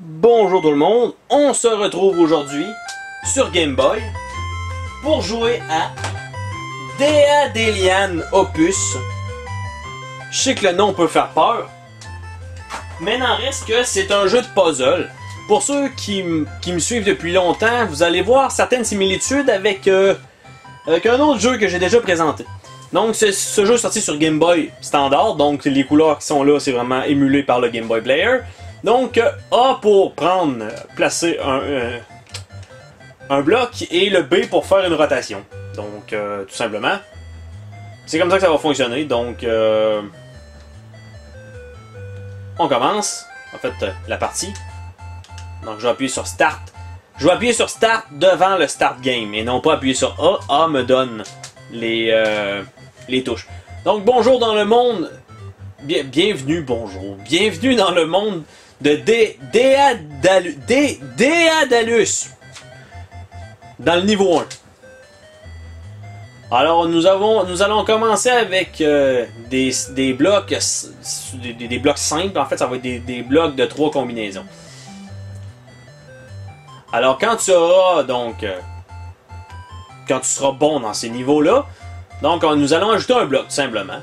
Bonjour tout le monde, on se retrouve aujourd'hui sur Game Boy pour jouer à Dea Delian Opus. Je sais que le nom peut faire peur, mais n'en reste que c'est un jeu de puzzle. Pour ceux qui, qui me suivent depuis longtemps, vous allez voir certaines similitudes avec, euh, avec un autre jeu que j'ai déjà présenté. Donc c'est- ce jeu est sorti sur Game Boy standard, donc les couleurs qui sont là, c'est vraiment émulé par le Game Boy Player. Donc A pour prendre, placer un, euh, un bloc et le B pour faire une rotation. Donc euh, tout simplement. C'est comme ça que ça va fonctionner. Donc euh, on commence. En fait euh, la partie. Donc je vais appuyer sur Start. Je vais appuyer sur Start devant le Start Game et non pas appuyer sur A. A me donne les, les touches. Donc bonjour dans le monde. Bien- bienvenue, bonjour. Bienvenue dans le monde de Dé-. Dans le niveau 1. Alors nous allons commencer avec euh, des, des blocs des, blocs simples. En fait, ça va être des, blocs de trois combinaisons. Alors quand tu auras donc euh, quand tu seras bon dans ces niveaux-là, donc on- nous allons ajouter un bloc tout simplement.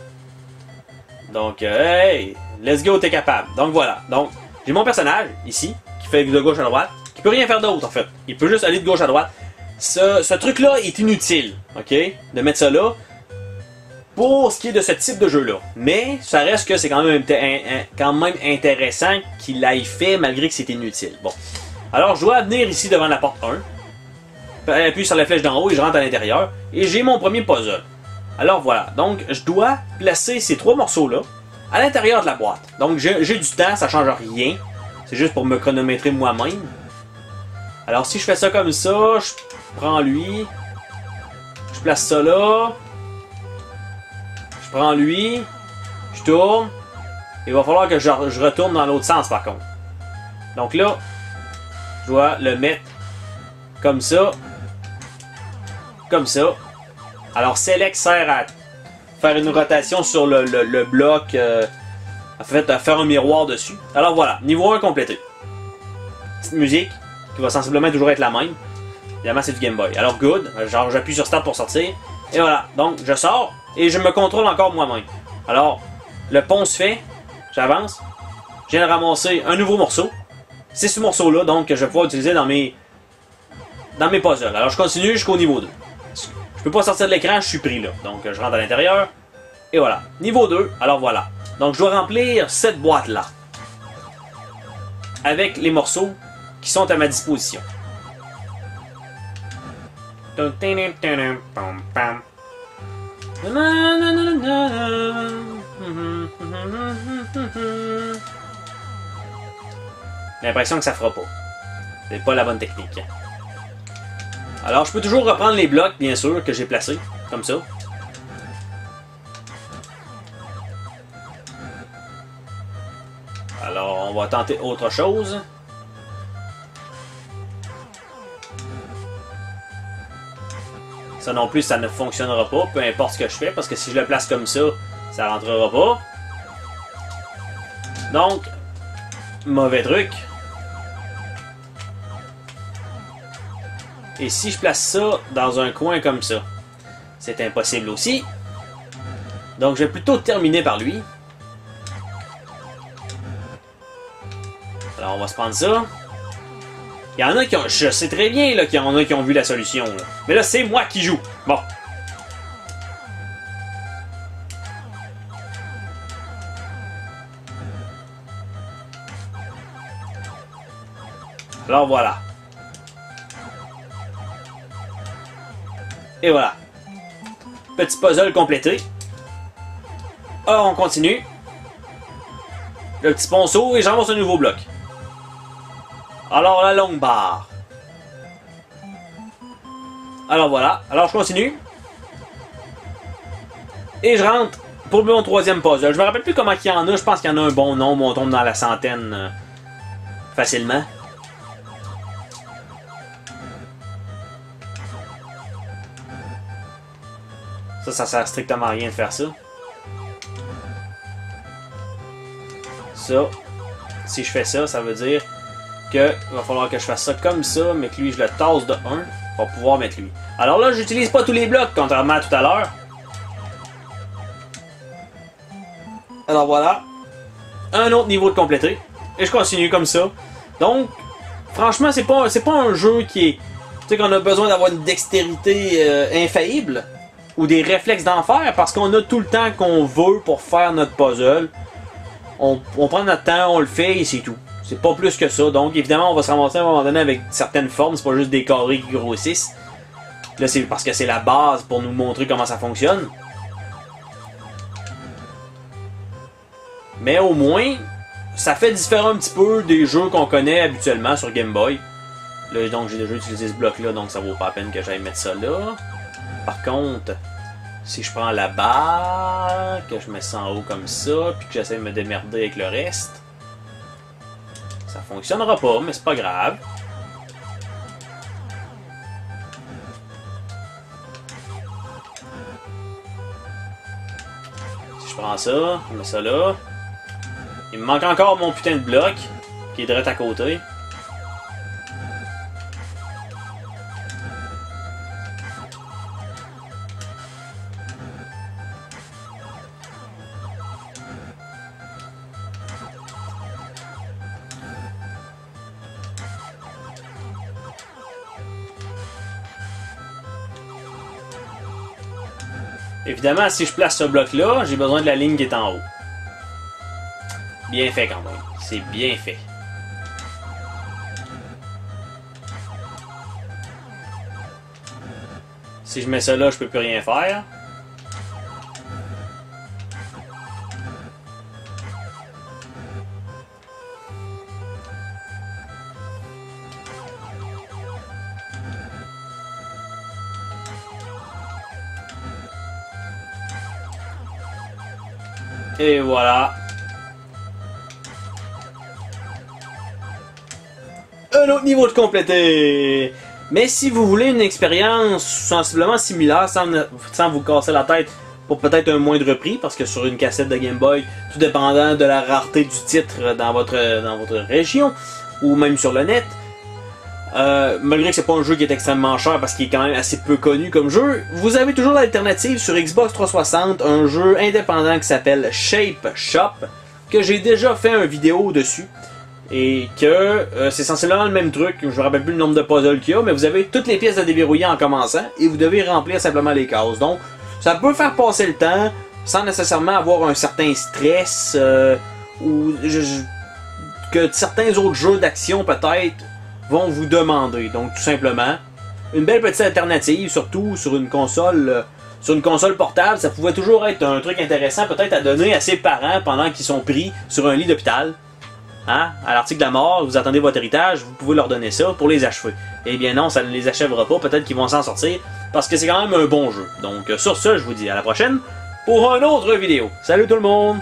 Donc euh, hey, let's go, t'es capable. Donc voilà. Donc j'ai mon personnage ici qui fait de gauche à droite, qui peut rien faire d'autre en fait. Il peut juste aller de gauche à droite. Ce, truc-là est inutile, ok, de mettre ça là pour ce qui est de ce type de jeu-là. Mais ça reste que c'est quand même, intéressant qu'il l'ait fait malgré que c'est inutile. Bon. Alors je dois venir ici devant la porte 1. Appuie sur la flèche d'en haut et je rentre à l'intérieur. Et j'ai mon premier puzzle. Alors voilà. Donc je dois placer ces trois morceaux-là à l'intérieur de la boîte. Donc j'ai du temps, ça change rien. C'est juste pour me chronométrer moi-même. Alors si je fais ça comme ça, je prends lui. Je place ça là. Je prends lui. Je tourne. Il va falloir que je, je retourne dans l'autre sens par contre. Donc là, je dois le mettre comme ça. Comme ça. Alors Select sert à faire une rotation sur le, le- bloc. euh, en fait, à faire un miroir dessus. Alors voilà, niveau 1 complété. Petite musique, qui va sensiblement toujours être la même. Évidemment, c'est du Game Boy. Alors good, genre j'appuie sur Start pour sortir. Et voilà, donc je sors et je me contrôle encore moi-même. Alors, le pont se fait, j'avance. Je viens de ramasser un nouveau morceau. C'est ce morceau-là, donc, que je vais pouvoir utiliser dans mes, dans mes puzzles. Alors, je continue jusqu'au niveau 2. Je peux pas sortir de l'écran, je suis pris là. Donc, je rentre à l'intérieur. Et voilà. Niveau 2, alors voilà. Donc, je dois remplir cette boîte-là. Avec les morceaux qui sont à ma disposition. L'impression que ça fera pas. C'est pas la bonne technique. Alors, je peux toujours reprendre les blocs, bien sûr, que j'ai placés, comme ça. Alors, on va tenter autre chose. Ça non plus, ça ne fonctionnera pas, peu importe ce que je fais, parce que si je le place comme ça, ça rentrera pas. Donc, mauvais truc. Et si je place ça dans un coin comme ça, c'est impossible aussi. Donc, je vais plutôt terminer par lui. Alors, on va se prendre ça. Il y en a qui ont. Je sais très bien qu'il y en a qui ont vu la solution. Mais là, c'est moi qui joue. Bon. Alors voilà. Et voilà. Petit puzzle complété. Alors on continue. Le petit ponceau et j'avance un nouveau bloc. Alors la longue barre. Alors voilà. Alors je continue. Et je rentre pour mon troisième puzzle. Je me rappelle plus comment il y en a. Je pense qu'il y en a un bon nombre. On tombe dans la centaine euh, facilement. Ça, ça sert strictement à rien de faire ça. Ça, si je fais ça, ça veut dire que il va falloir que je fasse ça comme ça, mais que lui je le tasse de 1 pour pouvoir mettre lui. Alors là, j'utilise pas tous les blocs, contrairement à tout à l'heure. Alors voilà, un autre niveau de compléter. Et je continue comme ça. Donc, franchement, c'est pas, pas un jeu qui est. Tu sais qu'on a besoin d'avoir une dextérité euh, infaillible ou des réflexes d'enfer parce qu'on a tout le temps qu'on veut pour faire notre puzzle. On, on prend notre temps, on le fait et c'est tout. C'est pas plus que ça. Donc évidemment, on va se ramasser à un moment donné avec certaines formes. C'est pas juste des carrés qui grossissent. Là, c'est parce que c'est la base pour nous montrer comment ça fonctionne. Mais au moins, ça fait différent un petit peu des jeux qu'on connaît habituellement sur Game Boy. Là, donc j'ai déjà utilisé ce bloc-là, donc ça vaut pas la peine que j'aille mettre ça là. Par contre, si je prends la barre, que je mets ça en haut comme ça, puis que j'essaie de me démerder avec le reste, ça fonctionnera pas, mais c'est pas grave. Si je prends ça, je mets ça là. Il me manque encore mon putain de bloc, qui est direct à côté. Évidemment, si je place ce bloc-là, j'ai besoin de la ligne qui est en haut. Bien fait quand même. C'est bien fait. Si je mets ça là, je peux plus rien faire. Et voilà. Un autre niveau de compléter. Mais si vous voulez une expérience sensiblement similaire, sans, sans vous casser la tête pour peut-être un moindre prix, parce que sur une cassette de Game Boy, tout dépendant de la rareté du titre dans votre, dans votre région, ou même sur le net, euh, malgré que c'est pas un jeu qui est extrêmement cher parce qu'il est quand même assez peu connu comme jeu, vous avez toujours l'alternative sur Xbox 360, un jeu indépendant qui s'appelle Shape Shop, que j'ai déjà fait une vidéo dessus. Et que euh, c'est essentiellement le même truc, je me rappelle plus le nombre de puzzles qu'il y a, mais vous avez toutes les pièces à déverrouiller en commençant et vous devez remplir simplement les cases. Donc, ça peut faire passer le temps sans nécessairement avoir un certain stress euh, ou que certains autres jeux d'action peut-être vont vous demander. Donc tout simplement, une belle petite alternative, surtout sur une console euh, sur une console portable, ça pouvait toujours être un truc intéressant peut-être à donner à ses parents pendant qu'ils sont pris sur un lit d'hôpital. Hein? À l'article de la mort, vous attendez votre héritage, vous pouvez leur donner ça pour les achever. Eh bien non, ça ne les achèvera pas, peut-être qu'ils vont s'en sortir, parce que c'est quand même un bon jeu. Donc sur ce, je vous dis à la prochaine pour une autre vidéo. Salut tout le monde!